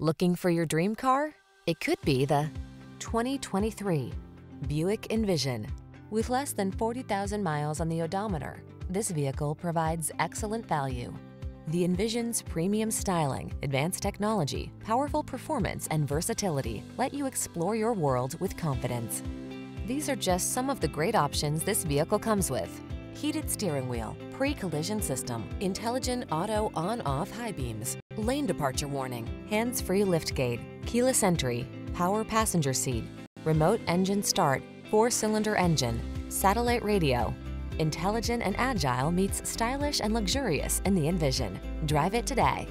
Looking for your dream car? It could be the 2023 Buick Envision. With less than 40,000 miles on the odometer, this vehicle provides excellent value. The Envision's premium styling, advanced technology, powerful performance, and versatility let you explore your world with confidence. These are just some of the great options this vehicle comes with. Heated steering wheel, pre-collision system, intelligent auto on-off high beams, lane departure warning, hands-free liftgate, keyless entry, power passenger seat, remote engine start, four-cylinder engine, satellite radio. Intelligent and agile meets stylish and luxurious in the Envision. Drive it today.